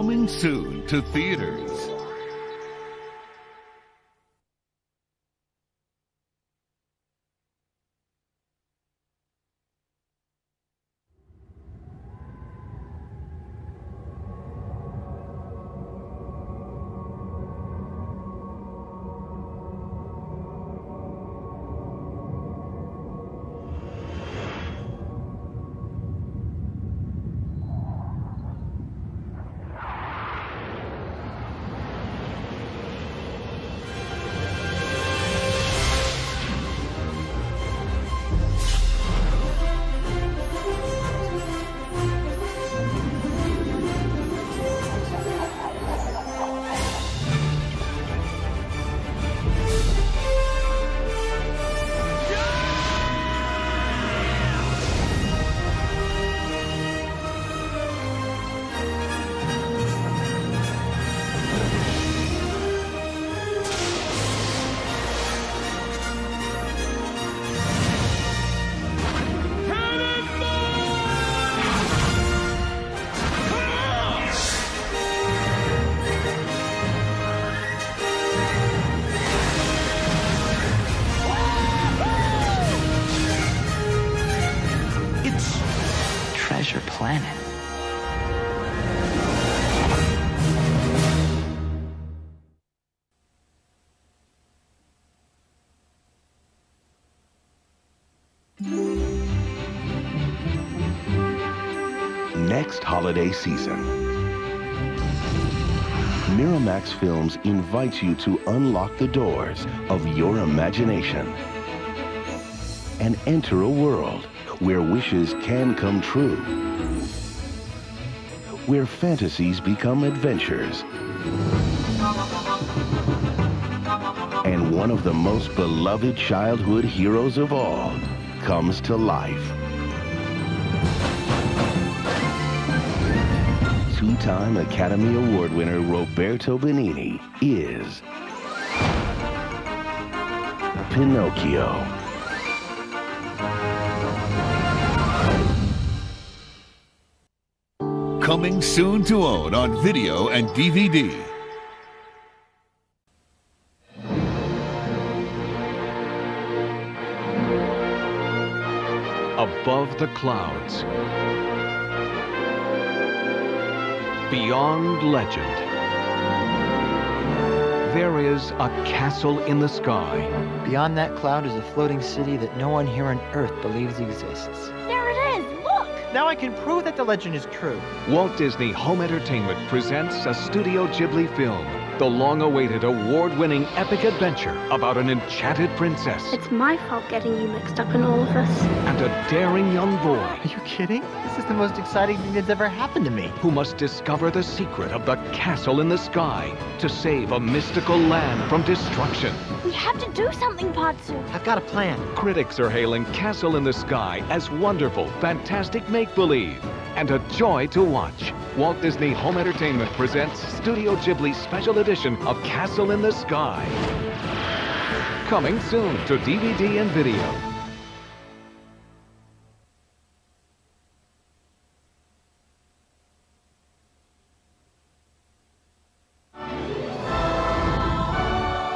Coming soon to theaters. It's Treasure Planet. next holiday season. Miramax Films invites you to unlock the doors of your imagination and enter a world where wishes can come true, where fantasies become adventures, and one of the most beloved childhood heroes of all comes to life. two-time Academy Award winner Roberto Benigni is Pinocchio. Coming soon to own on video and DVD. Above the clouds. Beyond legend. There is a castle in the sky. Beyond that cloud is a floating city that no one here on Earth believes exists. Now I can prove that the legend is true. Walt Disney Home Entertainment presents a Studio Ghibli film. The long-awaited award-winning epic adventure about an enchanted princess It's my fault getting you mixed up in all of this. and a daring young boy Are you kidding? This is the most exciting thing that's ever happened to me. who must discover the secret of the castle in the sky to save a mystical land from destruction. We have to do something, Pazu. I've got a plan. Critics are hailing Castle in the Sky as wonderful, fantastic make-believe and a joy to watch. Walt Disney Home Entertainment presents Studio Ghibli's special edition of Castle in the Sky. Coming soon to DVD and video.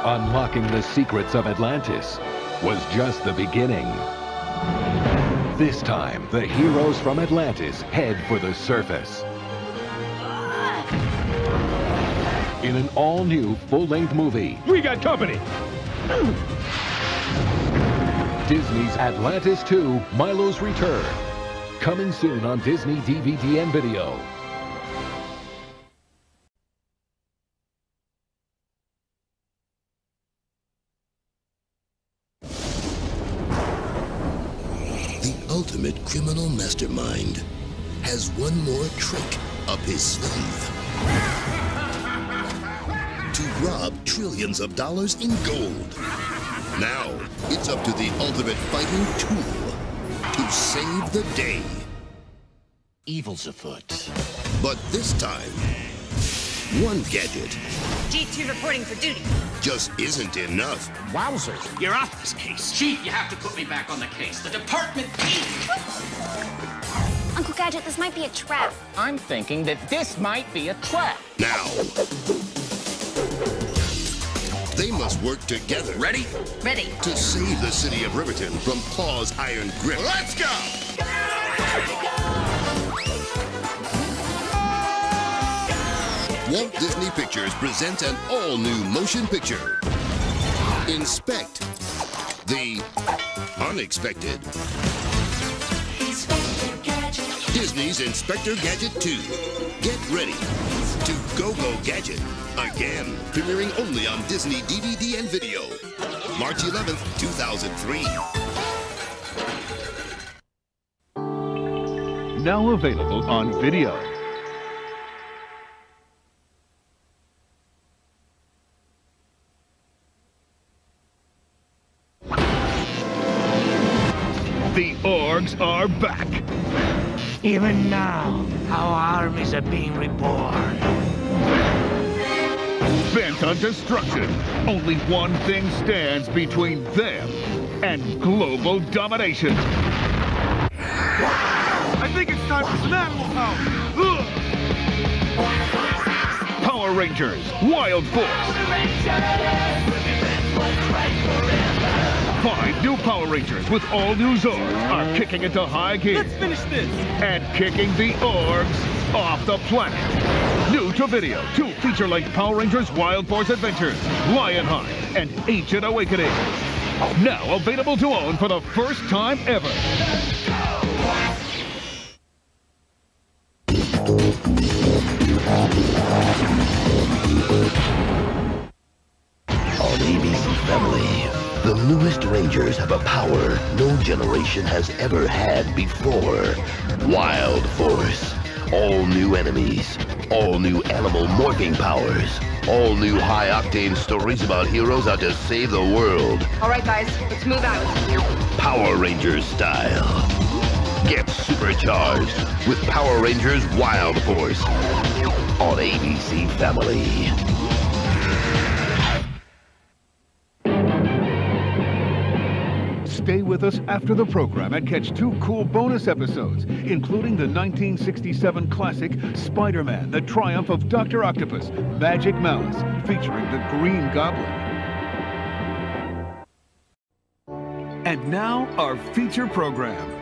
Unlocking the secrets of Atlantis was just the beginning. This time, the heroes from Atlantis head for the surface. In an all-new full-length movie, We got company. Disney's Atlantis 2, Milo's Return. Coming soon on Disney DVD and video. The ultimate criminal mastermind has one more trick up his sleeve. To rob trillions of dollars in gold. Now, it's up to the ultimate fighting tool to save the day. Evil's afoot. But this time, one gadget G2 reporting for duty. just isn't enough. Wowzers. You're off this case. Chief, you have to put me back on the case. The department. Uncle Gadget, this might be a trap. I'm thinking that this might be a trap. Now, they must work together. Ready? Ready. To save the city of Riverton from Claw's iron grip. Let's go! Walt Disney Pictures presents an all-new motion picture. Inspect the unexpected. Inspector Disney's Inspector Gadget 2. Get ready to go-go gadget again. Premiering only on Disney DVD and video. March 11th, 2003. Now available on video. Even now, our armies are being reborn. Bent on destruction, only one thing stands between them and global domination. I think it's time for some animal power. Power Rangers, Wild Force. Five new Power Rangers with all new Zords are kicking into high gear. Let's finish this. And kicking the Orgs off the planet. New to video, two feature-length Power Rangers Wild Force Adventures, Lionheart, and Ancient Awakening. Now available to own for the first time ever. On the newest Rangers have a power no generation has ever had before. Wild Force. All new enemies. All new animal morphing powers. All new high-octane stories about heroes out to save the world. All right, guys, let's move out. Power Rangers style. Get supercharged with Power Rangers Wild Force on ABC Family. Stay with us after the program and catch two cool bonus episodes, including the 1967 classic Spider-Man, The Triumph of Dr. Octopus, Magic Malice, featuring the Green Goblin. And now, our feature program.